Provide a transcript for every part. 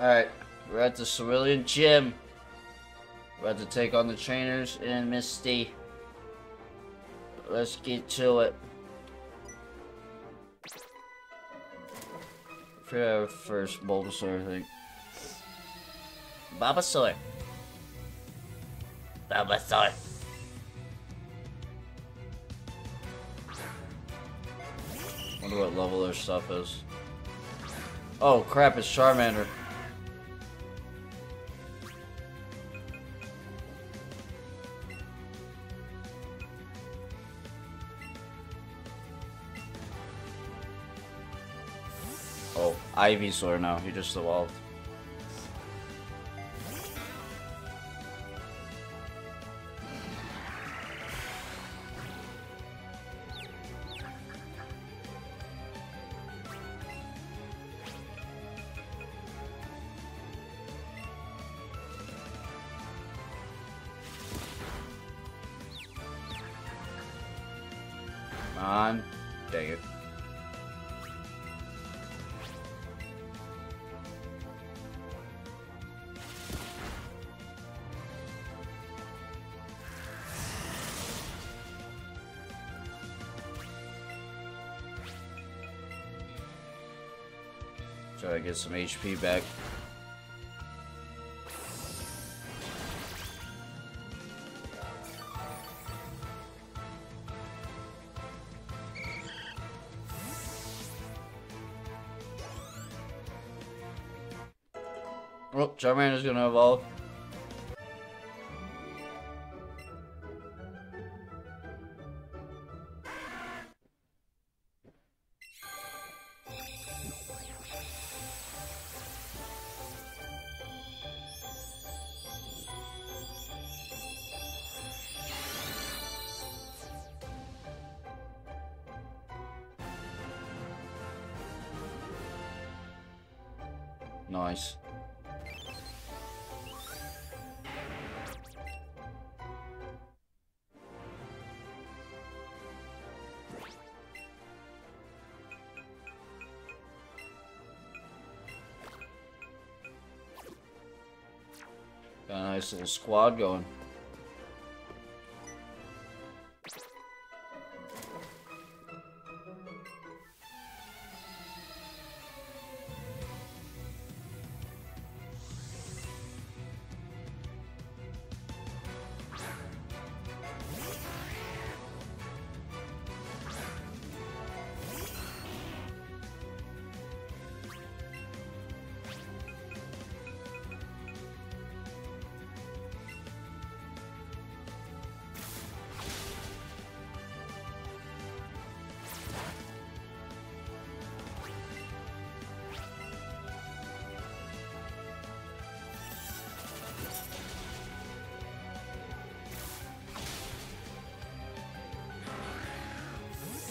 Alright, we're at the Cerulean Gym. We're about to take on the trainers and Misty. Let's get to it. For our first Bulbasaur, I think. Bulbasaur. Bulbasaur. Wonder what level their stuff is. Oh crap, it's Charmander. Oh, Ivysaur now, he just evolved. Come on. Dang it. Try to get some HP back. Oh, Charmander's gonna evolve. Nice. Got a nice little squad going.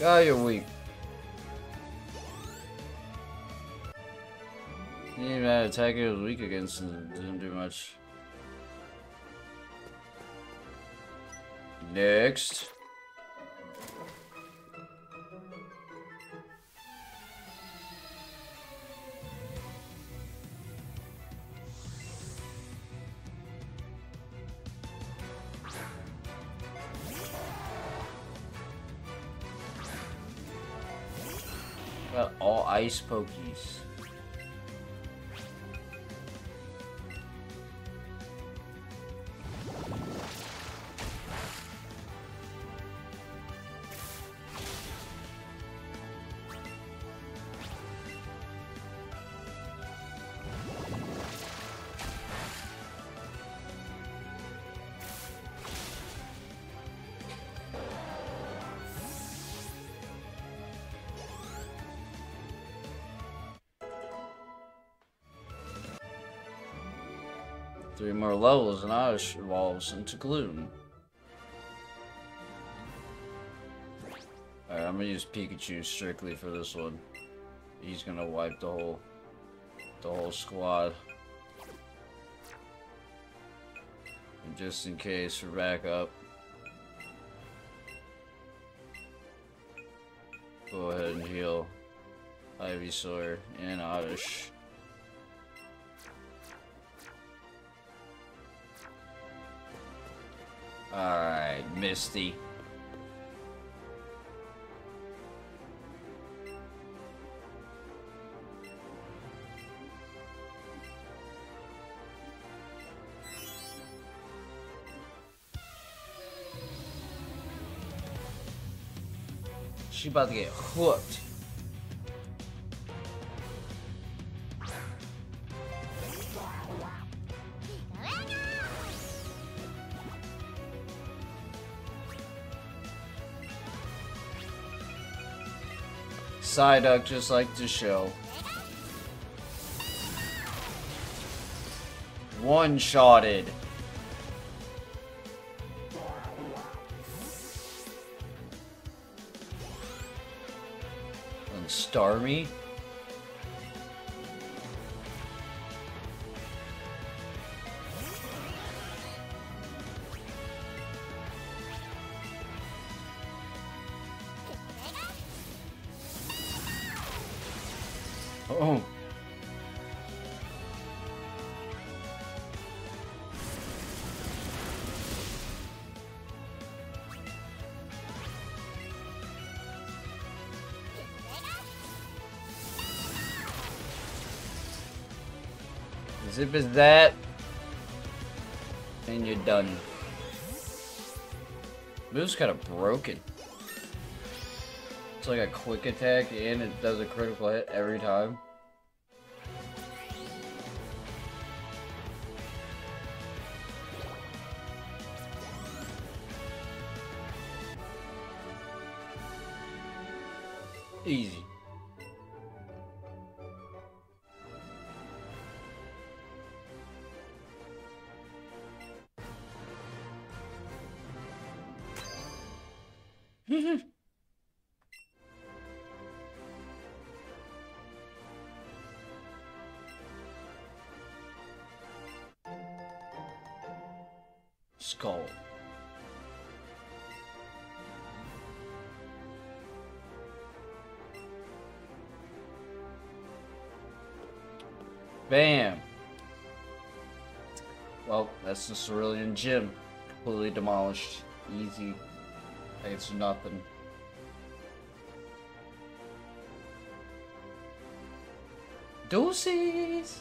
Ah, you're weak. Even have attack it was weak against and didn't do much. Next. All ice pokies. Three more levels and Oddish evolves into Gloom. Alright, I'm gonna use Pikachu strictly for this one. He's gonna wipe the whole the whole squad. And just in case for backup. Go ahead and heal Ivysaur and Oddish. Alright, Misty. She about to get hooked. Psyduck just like to show. One-shotted. And Starmie? Oh. If it's that, and you're done. Move's kind of broken. It's like a quick attack and it does a critical hit every time. Easy. Skull. Bam! Well, that's the Cerulean Gym. Completely demolished. Easy. It's nothing. Deuces!